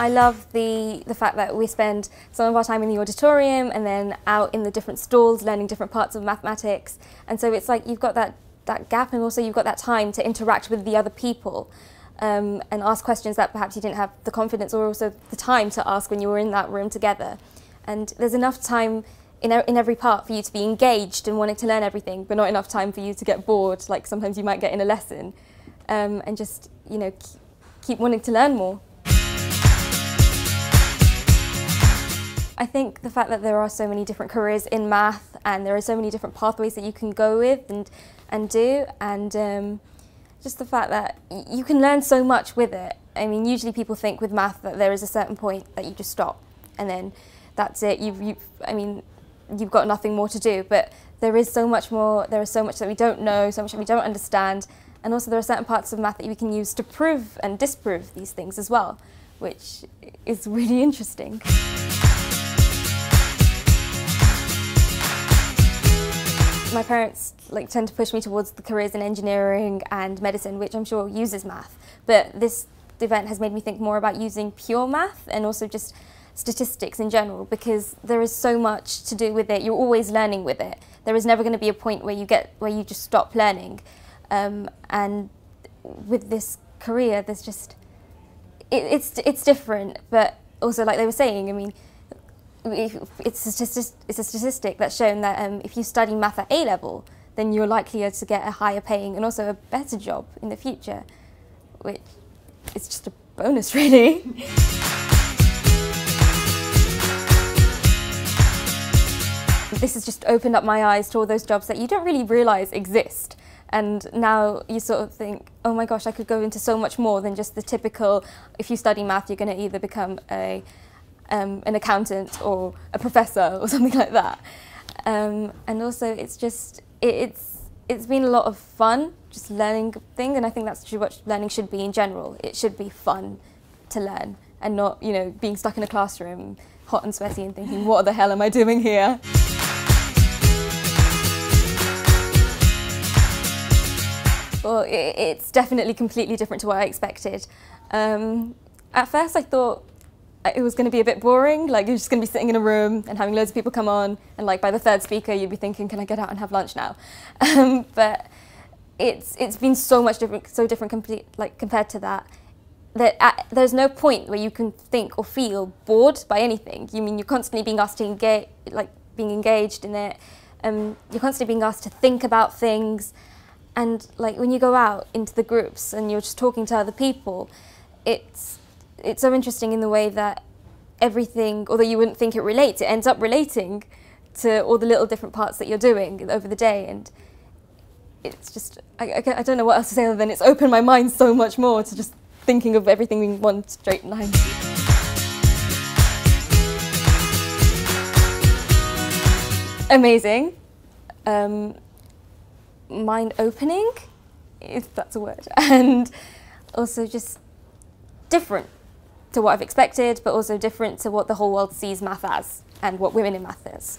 I love the, the fact that we spend some of our time in the auditorium and then out in the different stalls learning different parts of mathematics. And so it's like you've got that, that gap and also you've got that time to interact with the other people um, and ask questions that perhaps you didn't have the confidence or also the time to ask when you were in that room together. And there's enough time in, in every part for you to be engaged and wanting to learn everything, but not enough time for you to get bored, like sometimes you might get in a lesson, um, and just, you know, keep, keep wanting to learn more. I think the fact that there are so many different careers in math and there are so many different pathways that you can go with and, and do and um, just the fact that you can learn so much with it. I mean, usually people think with math that there is a certain point that you just stop and then that's it. You've, you've, I mean, you've got nothing more to do, but there is so much more, there is so much that we don't know, so much that we don't understand, and also there are certain parts of math that we can use to prove and disprove these things as well, which is really interesting. My parents like tend to push me towards the careers in engineering and medicine, which I'm sure uses math. But this event has made me think more about using pure math and also just statistics in general because there is so much to do with it. You're always learning with it. There is never going to be a point where you get where you just stop learning. Um, and with this career, there's just it, it's it's different, but also like they were saying, I mean, it's a, statistic, it's a statistic that's shown that um, if you study math at A level, then you're likelier to get a higher paying and also a better job in the future, which is just a bonus, really. this has just opened up my eyes to all those jobs that you don't really realise exist. And now you sort of think, oh my gosh, I could go into so much more than just the typical, if you study math, you're going to either become a um, an accountant or a professor or something like that. Um, and also, it's just it, it's it's been a lot of fun, just learning things, and I think that's what learning should be in general. It should be fun to learn, and not you know being stuck in a classroom, hot and sweaty, and thinking, what the hell am I doing here? Well, it, it's definitely completely different to what I expected. Um, at first, I thought it was going to be a bit boring. Like you're just going to be sitting in a room and having loads of people come on, and like by the third speaker, you'd be thinking, "Can I get out and have lunch now?" Um, but it's it's been so much different, so different complete, like compared to that. That at, there's no point where you can think or feel bored by anything. You mean you're constantly being asked to engage, like being engaged in it. Um, you're constantly being asked to think about things, and like when you go out into the groups and you're just talking to other people, it's it's so interesting in the way that everything, although you wouldn't think it relates, it ends up relating to all the little different parts that you're doing over the day. And it's just, I, I, I don't know what else to say other than it's opened my mind so much more to just thinking of everything in one straight line. Amazing. Um, mind opening, if that's a word. And also just different to what I've expected, but also different to what the whole world sees math as and what women in math is.